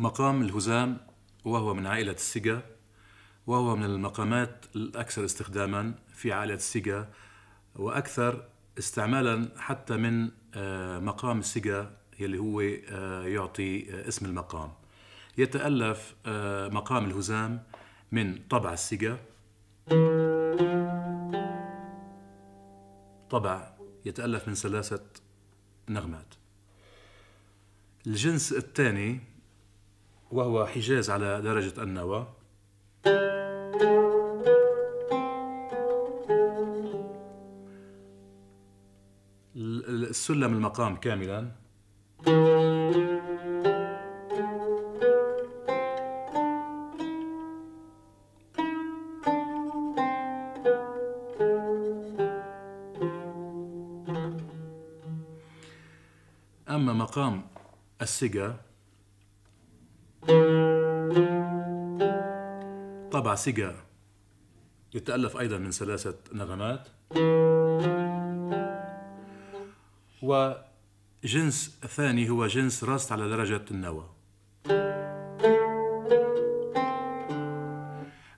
مقام الهزام وهو من عائلة السيكاه وهو من المقامات الأكثر استخداما في عائلة السيكاه وأكثر استعمالا حتى من آه، مقام السيكاه يلي هو آه، يعطي آه، اسم المقام. يتألف مقام الهزام من طبع السيكاه. طبع يتألف من ثلاثة نغمات. الجنس الثاني وهو حجاز على درجة النوى. السلم المقام كاملا. أما مقام السيكاه سيكاه يتألف أيضا من ثلاثة نغمات. وجنس ثاني هو جنس راست على درجة النوى.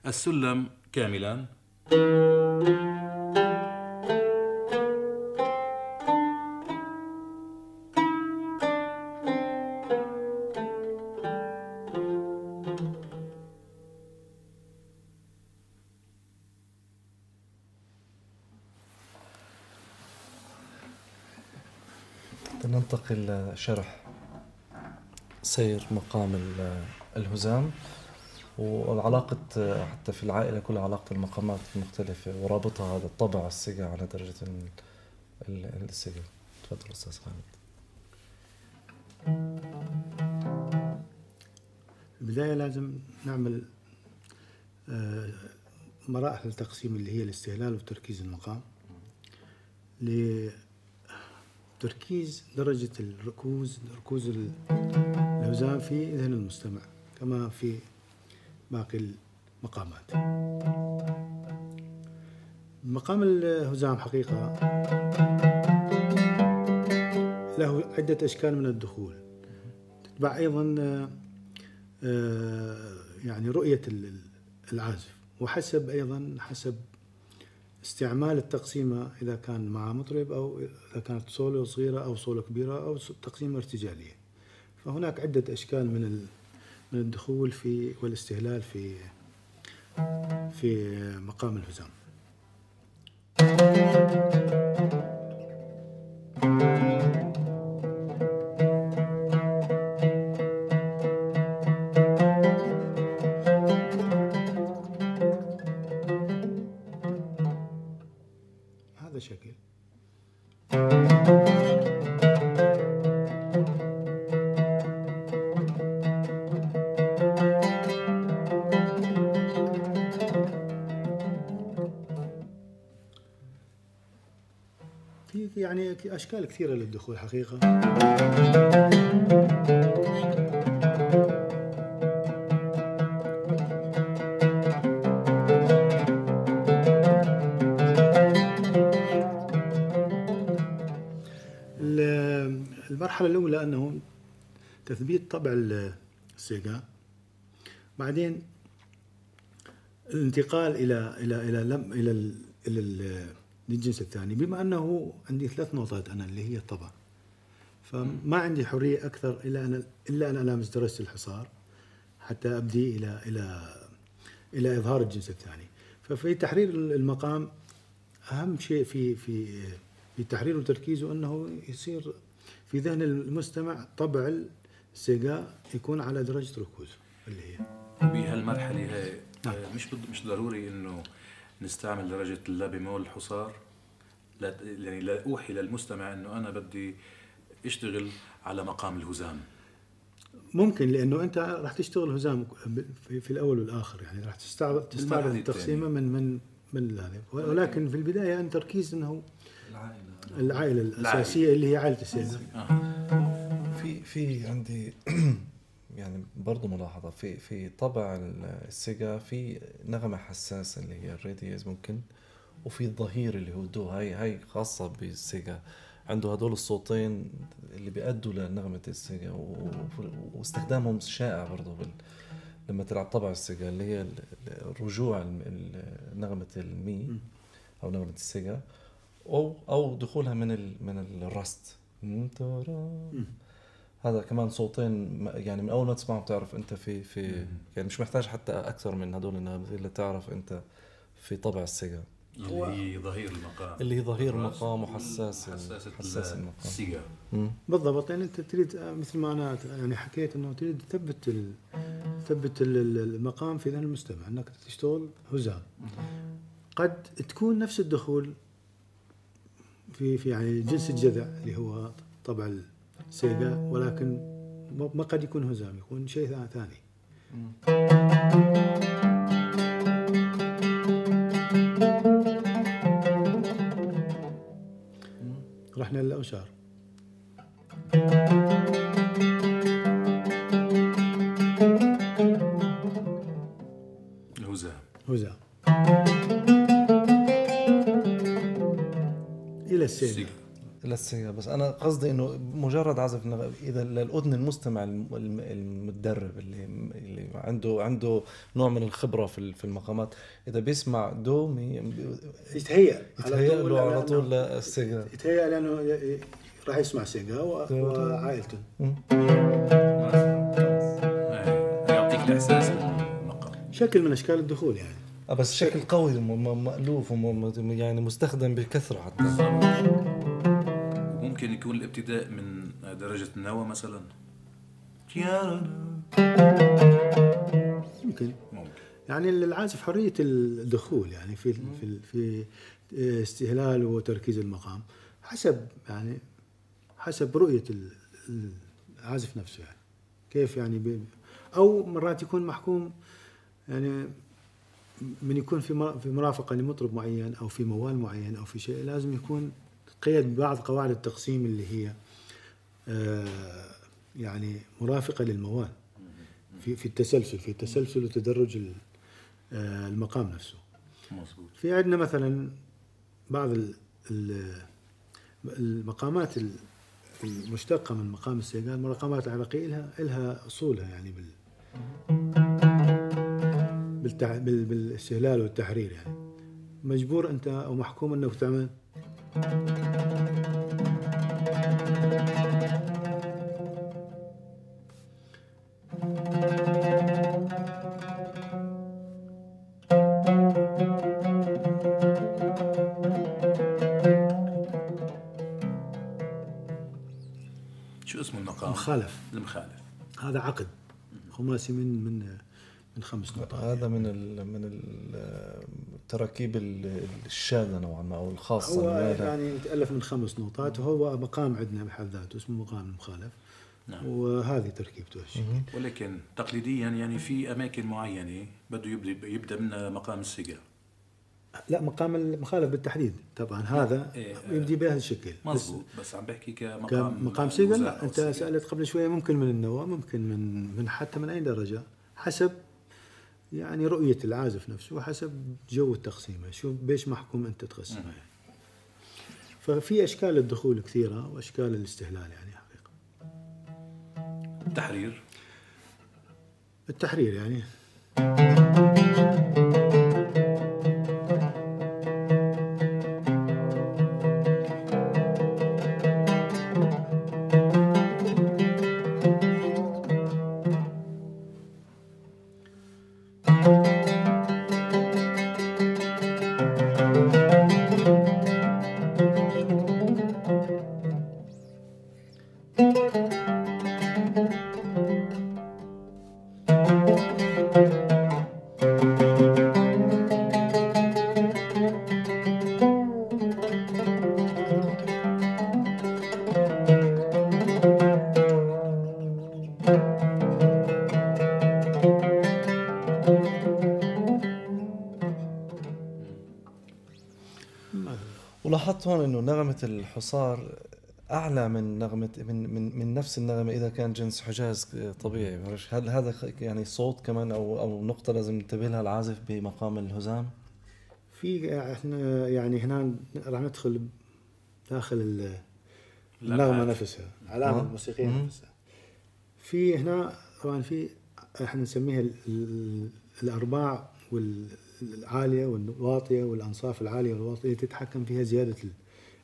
السلم كاملا. ننتقل لشرح سير مقام الهزام وعلاقة حتى في العائلة كل علاقة المقامات المختلفة ورابطها هذا الطبع السجع على درجة السجع تفضل أستاذ خالد. البداية لازم نعمل آه، مراحل التقسيم اللي هي الاستهلال وتركيز المقام تركيز درجة الركوز ركوز الأوزان في ذهن المستمع كما في باقي المقامات. مقام الهزام حقيقة له عدة أشكال من الدخول. تتبع أيضا آه، يعني رؤية العازف وحسب أيضا حسب استعمال التقسيمة إذا كان مع مطرب أو إذا كانت سولو صغيرة أو سولو كبيرة أو تقسيمة ارتجالية فهناك عدة أشكال من من الدخول في والاستهلال في في مقام الهزام. أشكال كثيرة للدخول حقيقة. المرحلة الأولى أنه تثبيت طبع السيجا. بعدين الانتقال إلى إلى إلى لم إلى إلى للجنس الثاني بما أنه عندي ثلاث نقطات أنا اللي هي الطبع. فما عندي حرية أكثر إلا ان إلا أن ألامس درجه الحصار حتى أبدي إلى إلى إلى إظهار الجنس الثاني. ففي تحرير المقام أهم شيء في في في تحريره وتركيزه أنه يصير في ذهن المستمع طبع السيجا يكون على درجة ركوزه اللي هي. بهالمرحلة هي نعم. مش مش ضروري إنه نستعمل درجة اللا بيمول الحصار. يعني لا أوحي للمستمع أنه أنا بدي أشتغل على مقام الهزام. ممكن لأنه أنت راح تشتغل هزام في, في الأول والآخر. يعني راح تستعرض تستعرض التقسيمه من من من هذا ولكن في البداية انت تركيز إنه العائلة. العائلة الأساسية اللي هي عائلة السيد. آه. في في عندي يعني برضه ملاحظة في في طبع السيكاه في نغمة حساسة اللي هي الري دييز ممكن وفي الظهير اللي هو دو هاي هاي خاصة بالسيكاه. عنده هدول الصوتين اللي بيأدوا لنغمة السيكاه و- واستخدامهم شائع برضه بال... لما تلعب طبع السيكاه اللي هي ال- نغمة المي أو نغمة السيكاه أو أو دخولها من ال... من الراست. هذا كمان صوتين يعني من أول ما تسمعه بتعرف أنت في في يعني مش محتاج حتى أكثر من هدول النغمات الا تعرف أنت في طبع السيكاه. اللي هي ظهير المقام. اللي هي ظهير المقام وحساس حساسة حساس ال- المقام. السيكاه. بالضبط يعني أنت تريد آه، مثل ما أنا يعني حكيت إنه تريد تثبت ال... تثبت ال- ال- المقام في ذهن المستمع إنك تشتغل هزام قد تكون نفس الدخول في في يعني جنس الجذع اللي هو طبع السيجا ولكن ما قد يكون هزام يكون شيء ثا- ثاني. رحنا للأوشار. الهزام هزام إلى السيكاه للسيكاه بس أنا قصدي إنه مجرد عزف. إذا للأذن المستمع الم- الم- المتدرب اللي اللي عنده عنده نوع من الخبرة في ال- في المقامات إذا بيسمع دو مي يتهيأ يتهيأ له على طول للسيكاه يتهيأ لأنه راح يسمع سيكاه وعائلته. يعطيك الإحساس بالمقام. شكل من أشكال الدخول يعني. آه، بس شكل قوي مألوف يعني مستخدم بكثرة حتى. ممكن الابتداء من درجة النوى مثلا؟ يمكن ممكن. يعني العازف حرية الدخول يعني في في في استهلال وتركيز المقام حسب يعني حسب رؤية ال- العازف نفسه يعني. كيف يعني أو مرات يكون محكوم يعني من يكون في في مرافقه لمطرب معين أو في موال معين أو في شيء لازم يكون قيد ببعض قواعد التقسيم اللي هي آه، يعني مرافقة للموال في في التسلسل في تسلسل وتدرج آه، المقام نفسه مظبوط في عندنا مثلا بعض ال- ال- المقامات ال- المشتقة من مقام السيقان المقامات العراقية لها لها أصولها يعني. بال... بالإستهلال والتحرير يعني مجبور أنت أو محكوم أنك تعمل شو اسمه المقام؟ مخالف المخالف. هذا عقد. خماسي من من من خمس نقاط. هذا من ال من ال- التراكيب ال- الشاذة نوعا ما أو الخاصة هو يعني يتألف من خمس نقاط. وهو مقام عندنا بحد ذاته اسمه مقام المخالف نعم. وهذه تركيبته الشيء. ولكن تقليديا يعني في أماكن معينة بده يبدأ يبدأ منها مقام السيكاه لا مقام المخالف بالتحديد طبعا. هذا إيه، يبدي بهذا الشكل. بس مظبوط. بس عم بحكي كمقام كمقام سيجا لا أنت. سألت قبل شوية ممكن من النواه ممكن من من حتى من أي درجة حسب يعني رؤية العازف نفسه وحسب جو التقسيمه شو بيش محكوم أنت تقسمها يعني. ففي أشكال الدخول كثيرة وأشكال الاستهلال يعني حقيقة. التحرير. التحرير يعني. هون إنه نغمة الحصار أعلى من نغمة من من من نفس النغمة إذا كان جنس حجاز طبيعي بعرفش هل هذا يعني صوت كمان أو أو نقطة لازم ينتبه لها العازف بمقام الهزام؟ في إحنا يعني هنا راح ندخل داخل ال- النغمة نفسها العلامه آه. الموسيقية. نفسها في هنا طبعا في إحنا نسميها ال- ال- والعاليه والواطية والأنصاف العالية والواطية اللي تتحكم فيها زيادة ال-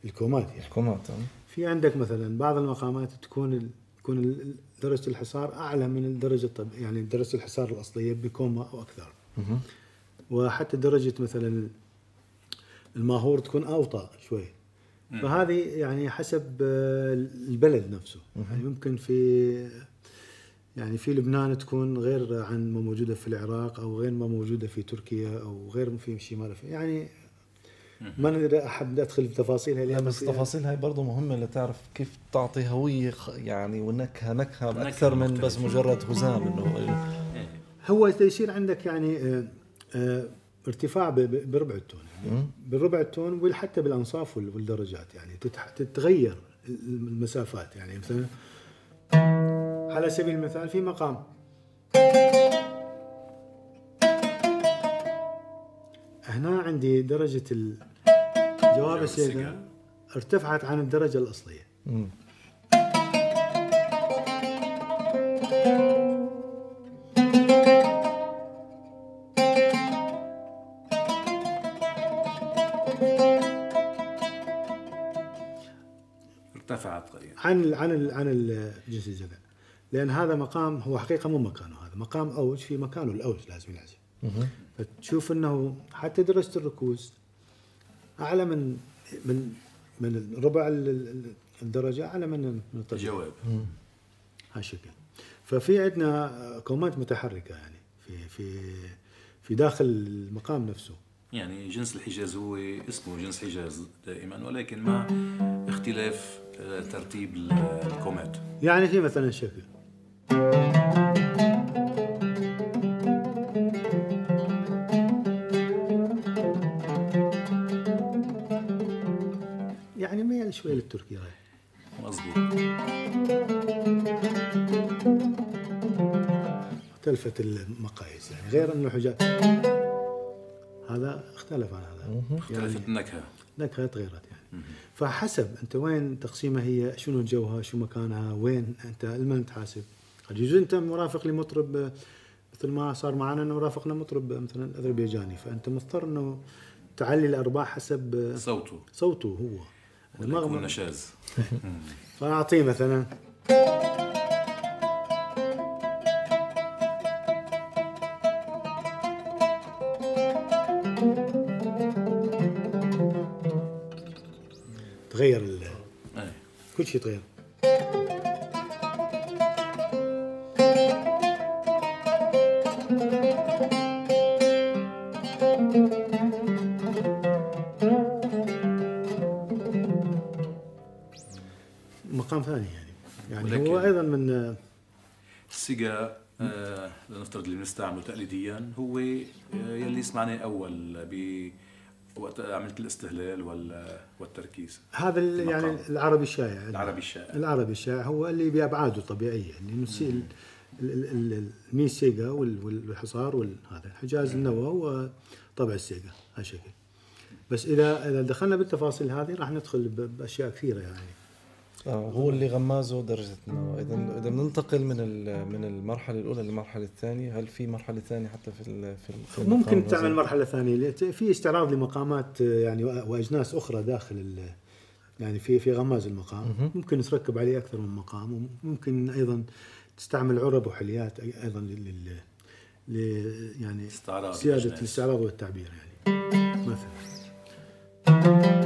الكومات يعني. الكومات آه. في عندك مثلا بعض المقامات تكون تكون درجة الحصار أعلى من الدرجة الطب يعني درجة الحصار الأصلية بكومه أو أكثر. وحتى درجة مثلا الماهور تكون أوطى شوي. فهذه يعني حسب آه، البلد نفسه. يعني ممكن في يعني في لبنان تكون غير عن ما موجودة في العراق أو غير ما موجودة في تركيا أو غير في شمال أفريقيا. يعني ما نقدر أحب أدخل في تفاصيلها لا بس التفاصيل هاي برضه مهمة لتعرف كيف تعطي هوية خ- يعني ونكهة نكهة نكهة أكثر من. بس مجرد هزام إنه إيه. هو يصير عندك يعني آه، آه، ارتفاع بربع التون يعني بالربع التون وحتى بالأنصاف وال- والدرجات يعني تتح- تتغير المسافات يعني مثلا على سبيل المثال في مقام. هنا عندي درجة ال- جواب السيدة. ارتفعت عن الدرجة الأصلية. مم. ارتفعت قليلا. عن ال عن ال عن الجنس الجذع لأن هذا مقام هو حقيقة مو مكانه هذا. مقام أوج في مكانه الأوج لازم ينعزل. فتشوف إنه حتى درجة الركوز أعلى من من من ربع ال- ال- الدرجة أعلى من من الطبيعي جواب هالشكل ففي عندنا كومات متحركة يعني في في في داخل المقام نفسه. يعني جنس الحجاز هو اسمه جنس حجاز دائما ولكن مع اختلاف آه، ترتيب ال- الكومات. يعني في مثلا شكل. يعني ميل شوي للتركي هاي مظبوط. اختلفت المقاييس يعني غير إنه حجاز هذا اختلف عن هذا. اختلفت النكهه نكهة تغيرت يعني. فحسب أنت وين تقسيمها هي شنو جوها شو مكانها وين أنت لمن تحاسب. قد يجوز. أنت مرافق لمطرب مثل ما صار معنا إنه رافقنا مطرب مثلا أذربيجاني. فأنت مضطر إنه تعلي الأرباح حسب صوته. صوته هو. المغمى نشاز. فأعطيه مثلا. تغير ال- إيه. كل شيء تغير بنستعمله تقليديا. هو آه يلي سمعناه أول ب وقت عملت الاستهلال وال- والتركيز. هذا يعني. العربي الشائع العربي الشائع العربي الشائع هو اللي بأبعاده الطبيعيه يعني انه السي- ال- ال- ال- ال- المي السيكا وال- وال- والحصار والهذا الحجاز النوى هو طبع السيكا هالشكل بس إذا إذا دخلنا بالتفاصيل هذه راح ندخل بأشياء كثيرة يعني. هو اللي غمازه درجة النوى إذا إذا بننتقل من ال- من المرحلة الأولى للمرحلة الثانية هل في مرحلة ثانية حتى في ال- في, ال- ممكن تعمل؟ مرحلة ثانية. في استعراض لمقامات آه، يعني وأجناس أخرى داخل ال- يعني في في غماز المقام. ممكن تركب عليه أكثر من مقام وممكن أيضا تستعمل عرب وحليات أيضا لل يعني استعراض سيادة. الاستعراض والتعبير يعني مثلا.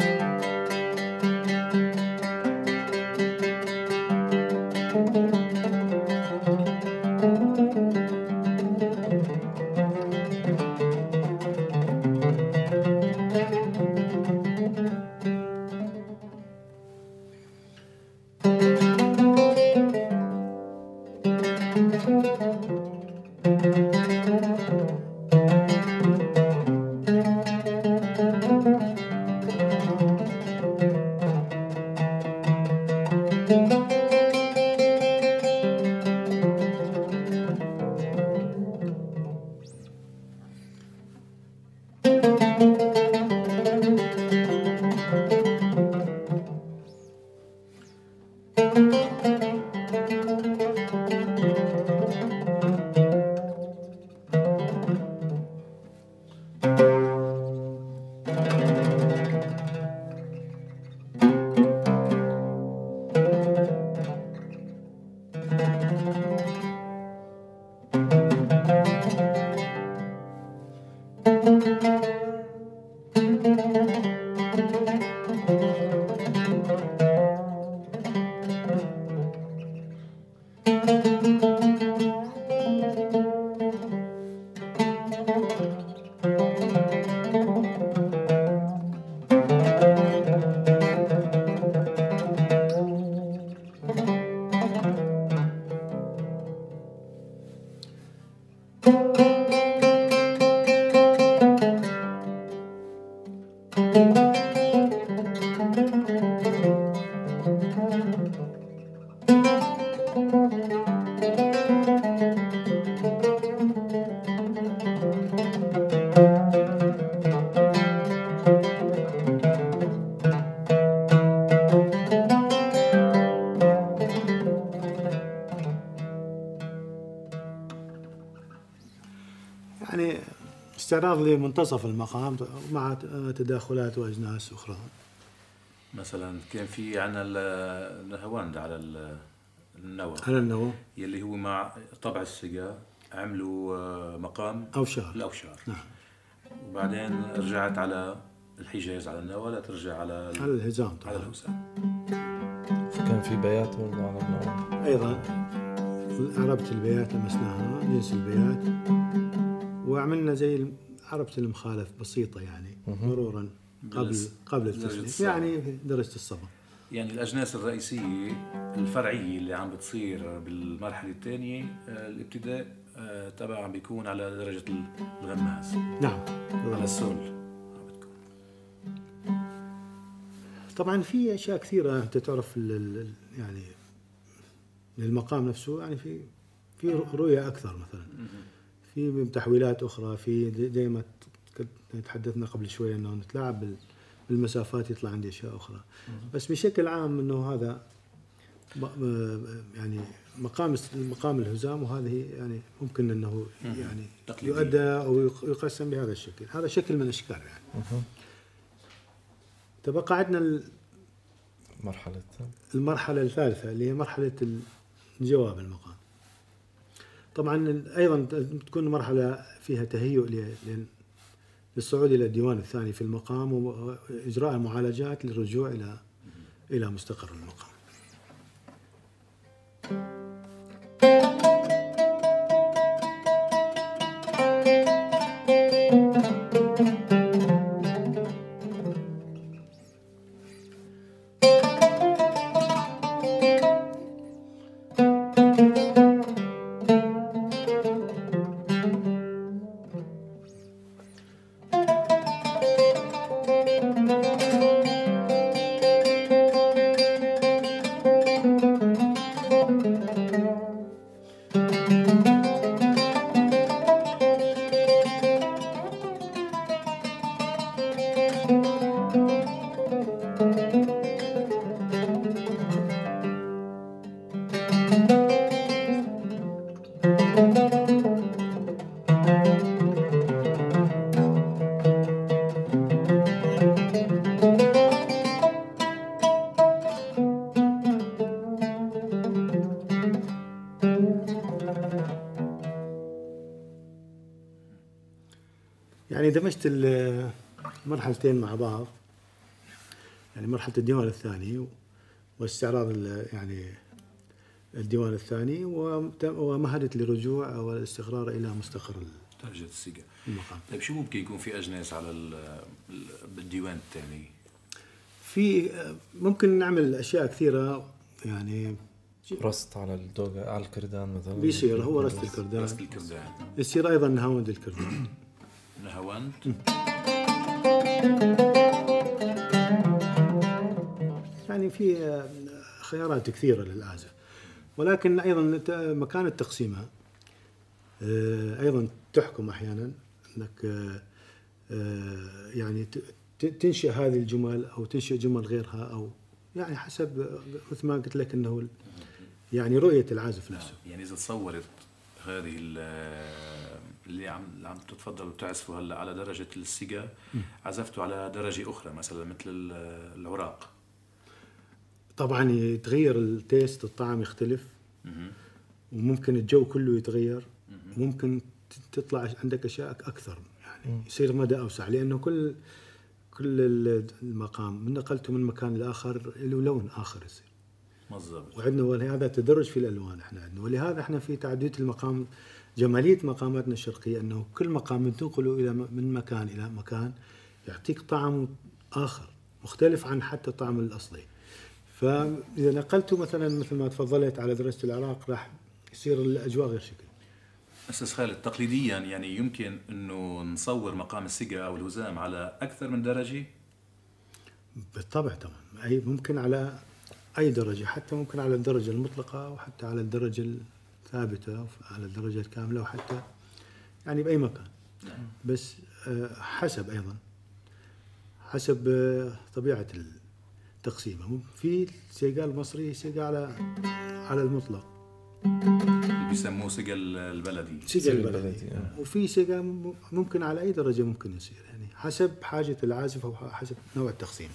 استعراض لمنتصف المقام مع تداخلات وأجناس أخرى. مثلا كان في عنا النهواند على ال- النوى. على النوى. يلي هو مع طبع السجا عملوا آه، مقام أو شهر. الأوشار نعم. وبعدين رجعت على الحجاز على النوى لا ترجع على على الهزام على طبعا الهوسان فكان في بيات برضه على النوم أيضا. عربة البيات لمسناها جنس البيات. وعملنا زي عربة المخالف بسيطة يعني مرورا قبل قبل التسليم. يعني درجة الصبر. يعني الأجناس الرئيسية الفرعية اللي عم بتصير بالمرحلة الثانية آه، الابتداء آه، تبعها بيكون على درجة الغماز نعم. على السول عم بتكون. طبعا في أشياء كثيرة أنت تعرف ال- ال- يعني للمقام نفسه يعني في في رؤية أكثر مثلا. في تحويلات أخرى في دي- زي ما ت- تحدثنا قبل شوية إنه نتلاعب بال- بالمسافات يطلع عندي أشياء أخرى. بس بشكل عام إنه هذا يعني مقام مقام الهزام وهذه يعني ممكن إنه يعني. يؤدى أو يق- يقسم بهذا الشكل. هذا شكل من الاشكال يعني. تبقى عندنا ال- مرحلة المرحلة الثالثة اللي هي مرحلة جواب المقام. طبعا أيضا تكون مرحلة فيها تهيؤ للصعود إلى الديوان الثاني في المقام وإجراء المعالجات للرجوع إلى إلى مستقر المقام. دمجت ال- المرحلتين مع بعض. يعني مرحلة الديوان الثاني واستعراض ال- يعني الديوان الثاني ومهدت للرجوع أو الاستقرار إلى مستقر درجة السجا المقام. طيب شو ممكن يكون في أجناس على ال- ال- بالديوان الثاني؟ في ممكن نعمل أشياء كثيرة يعني رست على الدوغة على الكردان مثلا. بيصير هو رست رست الكردان الكردان. يصير أيضا نهاوند الكردان. نهواند يعني في خيارات كثيرة للعازف ولكن أيضا ت- مكان التقسيمة آه، أيضا تحكم أحيانا أنك آه، آه، يعني تنشئ هذه الجمل أو تنشئ جمل غيرها أو يعني حسب آه، مثل ما قلت لك إنه ال- يعني رؤية العازف نفسه. يعني إذا تصورت هذه ال- اللي عم اللي عم تتفضل وتعزفوا هلا على درجة السجا عزفتوا على درجة أخرى مثلا مثل ال- العراق. طبعا يتغير التيست الطعم يختلف. وممكن الجو كله يتغير. ممكن تطلع عندك أشياء أكثر يعني يصير مدى أوسع لأنه كل كل ال- المقام من نقلته من مكان لآخر له لون آخر يصير. بالضبط. وعندنا ولهذا تدرج في الألوان إحنا عندنا. ولهذا إحنا في تعدديه المقام جمالية مقاماتنا الشرقية إنه كل مقام تنقله إلى من مكان إلى مكان يعطيك طعم آخر مختلف عن حتى الطعم الأصلي. فإذا نقلته مثلا مثل ما تفضلت على درجة العراق راح يصير الأجواء غير شكل. أستاذ خالد تقليديا يعني يمكن إنه نصور مقام السقا أو الهزام على أكثر من درجة؟ بالطبع طبعا أي ممكن على أي درجة حتى ممكن على الدرجة المطلقة وحتى على الدرجة الثابتة على الدرجة الكاملة وحتى يعني بأي مكان. بس آه، حسب أيضا حسب آه، طبيعة التقسيمة. في سيقال المصري سيقال على على المطلق. اللي بيسموه سقا البلدي. سيقال سيقال البلدي. آه. وفي سيقال ممكن على أي درجة ممكن يصير. يعني حسب حاجة العازف أو حسب نوع التقسيم.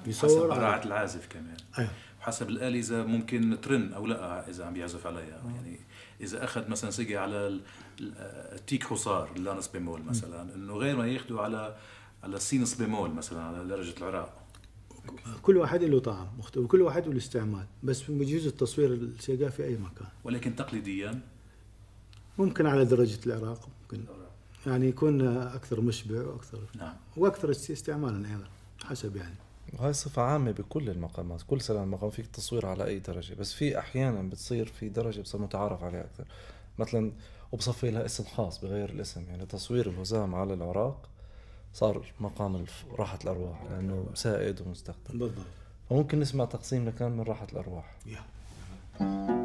حسب يصور على- براعه العازف كمان. أيوة. وحسب الآلة إذا ممكن ترن أو لا إذا عم بيعزف عليها. يعني إذا أخذ مثلا سيكا على ال- ال- التيك حصار اللا نص بيمول مثلا إنه غير ما ياخده على على السي نص بيمول مثلا على درجة العراق. كل واحد له طعم مختلف وكل واحد له استعمال بس بيجوز التصوير السيكا في أي مكان. ولكن تقليديا؟ ممكن على درجة العراق ممكن. يعني يكون أكثر مشبع وأكثر. نعم. وأكثر است- استعمالا أيضا حسب يعني. وهي صفة عامة بكل المقامات كل سنة المقام فيك تصوير على أي درجة بس في أحيانا بتصير في درجة بصير متعارف عليها أكثر. مثلا وبصفي لها اسم خاص بغير الاسم يعني تصوير الهزام على العراق صار مقام راحة الأرواح لأنه سائد ومستخدم بالضبط. فممكن نسمع تقسيم لكان من راحة الأرواح. يا.